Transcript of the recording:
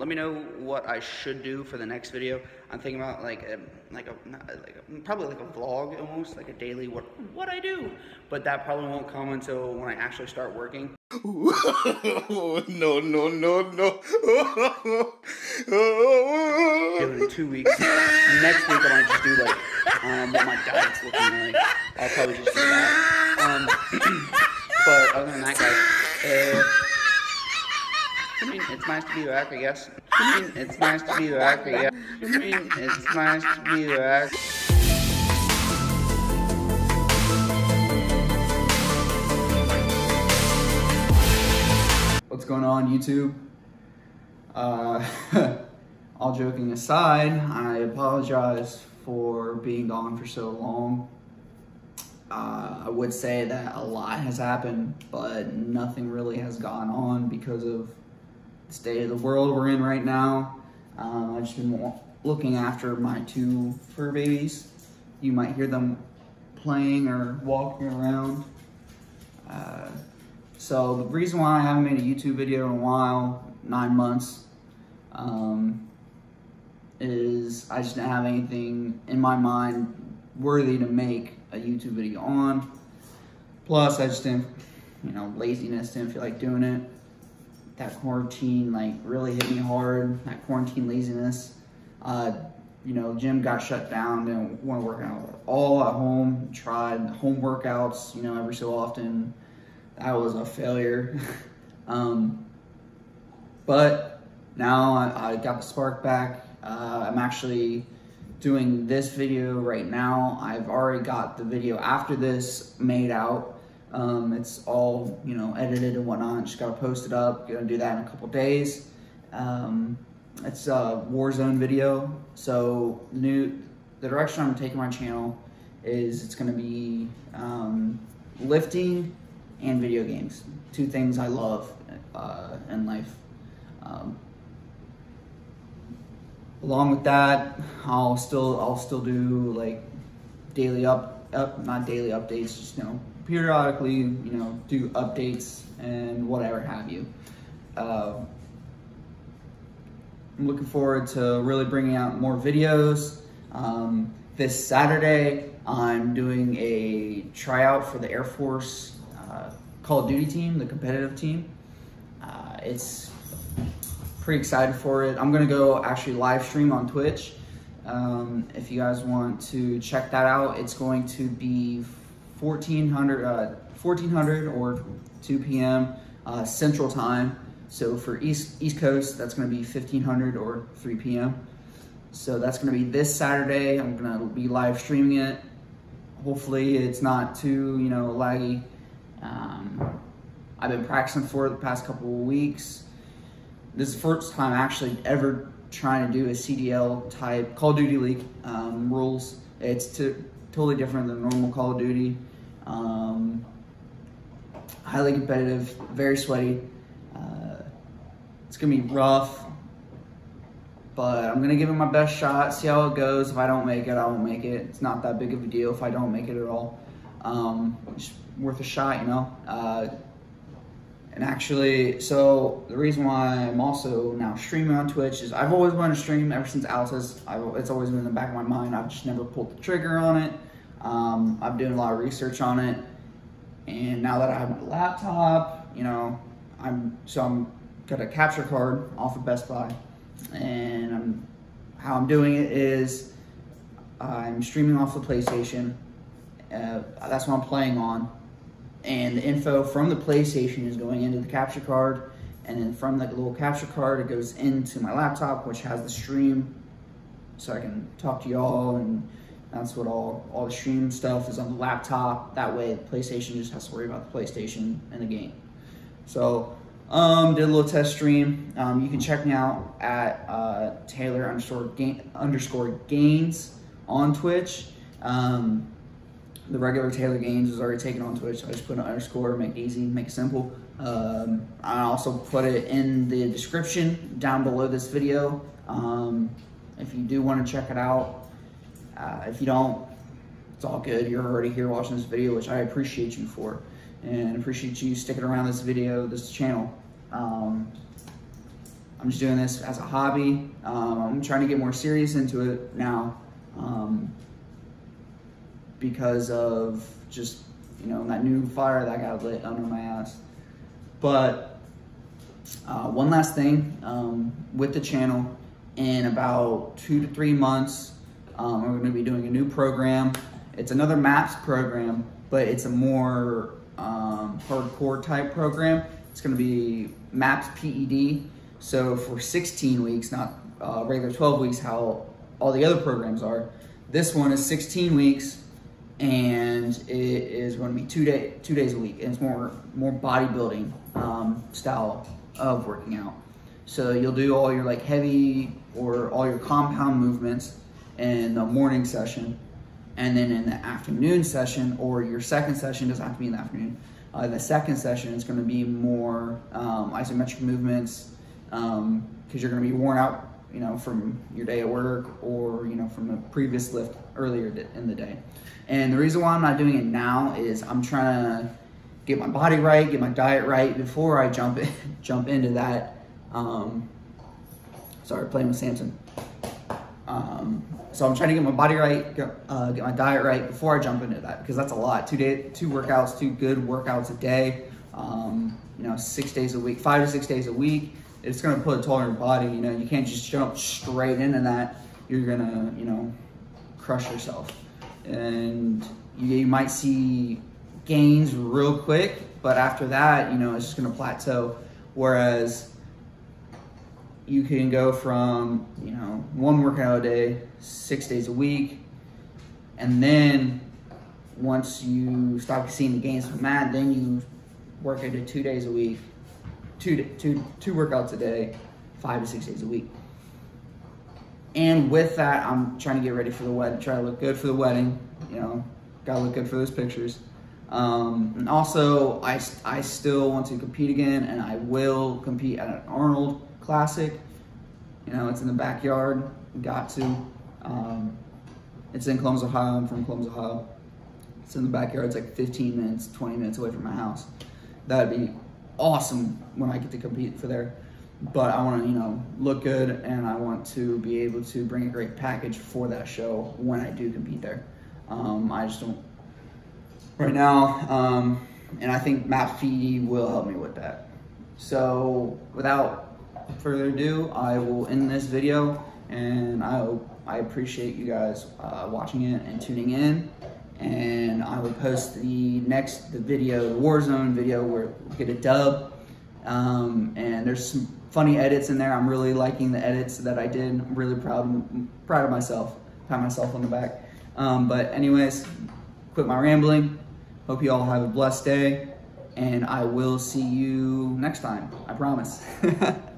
let me know what I should do for the next video. I'm thinking about like a, like a, like a, probably like a vlog almost, like a daily what what I do. But that probably won't come until when I actually start working. no, no, no, no. do in two weeks. Next week I might just do like um, what my diet's looking like. I'll probably just do that. Um, but other than that, guys. Uh, I mean, it's nice to be back, I guess. I mean, it's nice to be back, I guess. I mean, it's nice to be back. What's going on, YouTube? Uh, all joking aside, I apologize for being gone for so long. Uh, I would say that a lot has happened, but nothing really has gone on because of state of the world we're in right now. Um, I've just been looking after my two fur babies. You might hear them playing or walking around. Uh, so the reason why I haven't made a YouTube video in a while, nine months, um, is I just didn't have anything in my mind worthy to make a YouTube video on. Plus, I just didn't, you know, laziness, didn't feel like doing it that quarantine like really hit me hard. That quarantine laziness. Uh, you know, gym got shut down. Didn't want to work out all at home. Tried home workouts. You know, every so often. That was a failure. um, but now I, I, got the spark back. Uh, I'm actually doing this video right now. I've already got the video after this made out. Um, it's all, you know, edited and whatnot. Just gotta post it up. Gonna do that in a couple days. Um, it's a Warzone video. So new, the direction I'm taking my channel is it's gonna be um, lifting and video games. Two things I love uh, in life. Um, along with that, I'll still I'll still do like daily up, up not daily updates, just you know periodically, you know, do updates and whatever have you. Uh, I'm looking forward to really bringing out more videos. Um, this Saturday, I'm doing a tryout for the Air Force uh, Call of Duty team, the competitive team. Uh, it's pretty excited for it. I'm gonna go actually live stream on Twitch. Um, if you guys want to check that out, it's going to be 1400, uh, 1400 or 2 p.m. Uh, Central Time. So for East East Coast, that's going to be 1500 or 3 p.m. So that's going to be this Saturday. I'm going to be live streaming it. Hopefully, it's not too you know laggy. Um, I've been practicing for the past couple of weeks. This is the first time actually ever trying to do a CDL type Call of Duty League um, rules. It's to, totally different than normal Call of Duty. Um, highly competitive, very sweaty. Uh, it's gonna be rough, but I'm gonna give it my best shot, see how it goes. If I don't make it, I won't make it. It's not that big of a deal if I don't make it at all. Um, it's worth a shot, you know? Uh, and actually, so the reason why I'm also now streaming on Twitch is I've always wanted to stream ever since Altus. it's always been in the back of my mind. I've just never pulled the trigger on it. Um, I'm doing a lot of research on it, and now that I have my laptop, you know, I'm so I'm got a capture card off of Best Buy, and I'm, how I'm doing it is I'm streaming off the PlayStation. Uh, that's what I'm playing on, and the info from the PlayStation is going into the capture card, and then from the little capture card, it goes into my laptop, which has the stream, so I can talk to y'all and that's what all, all the stream stuff is on the laptop. That way, the PlayStation just has to worry about the PlayStation and the game. So, um, did a little test stream. Um, you can check me out at uh, Taylor underscore, gain, underscore Gains on Twitch. Um, the regular Taylor Gains is already taken on Twitch. So I just put an underscore, make it easy, make it simple. Um, I also put it in the description down below this video. Um, if you do want to check it out, uh, if you don't, it's all good. You're already here watching this video, which I appreciate you for. And appreciate you sticking around this video, this channel. Um, I'm just doing this as a hobby. Um, I'm trying to get more serious into it now um, because of just you know that new fire that got lit under my ass. But uh, one last thing um, with the channel, in about two to three months, um, we're going to be doing a new program. It's another MAPS program, but it's a more um, hardcore type program. It's going to be MAPS PED. So for 16 weeks, not uh, regular 12 weeks, how all the other programs are, this one is 16 weeks and it is going to be two day two days a week and it's more more bodybuilding um, style of working out. So you'll do all your like heavy or all your compound movements in the morning session and then in the afternoon session or your second session doesn't have to be in the afternoon uh, the second session is going to be more um, isometric movements because um, you're going to be worn out you know, from your day at work or, you know, from a previous lift earlier in the day. And the reason why I'm not doing it now is I'm trying to get my body right, get my diet right before I jump in, jump into that. Um, sorry, playing with Samson. Um, so I'm trying to get my body right, get, uh, get my diet right before I jump into that because that's a lot. Two day, two workouts, two good workouts a day. Um, you know, six days a week, five to six days a week it's going to put a toll on your body. You know, you can't just jump straight into that. You're going to, you know, crush yourself. And you, you might see gains real quick, but after that, you know, it's just going to plateau. Whereas you can go from, you know, one workout a day, six days a week, and then once you start seeing the gains from that, then you work it two days a week, two, two, two workouts a day, five to six days a week. And with that, I'm trying to get ready for the wedding, try to look good for the wedding. You know, gotta look good for those pictures. Um, and also, I, I still want to compete again, and I will compete at an Arnold Classic. You know, it's in the backyard. Got to. Um, it's in Columbus, Ohio. I'm from Columbus, Ohio. It's in the backyard. It's like 15 minutes, 20 minutes away from my house. That'd be awesome when I get to compete for there. But I want to, you know, look good and I want to be able to bring a great package for that show when I do compete there. Um, I just don't, right now, um, and I think MAPS PE will help me with that. So without further ado, I will end this video and I, I appreciate you guys uh, watching it and tuning in and I will post the next the video, the Warzone video, where we get a dub. Um, and there's some funny edits in there. I'm really liking the edits that I did. I'm really proud proud of myself. Pat myself on the back. Um, but anyways, quit my rambling. Hope you all have a blessed day, and I will see you next time. I promise.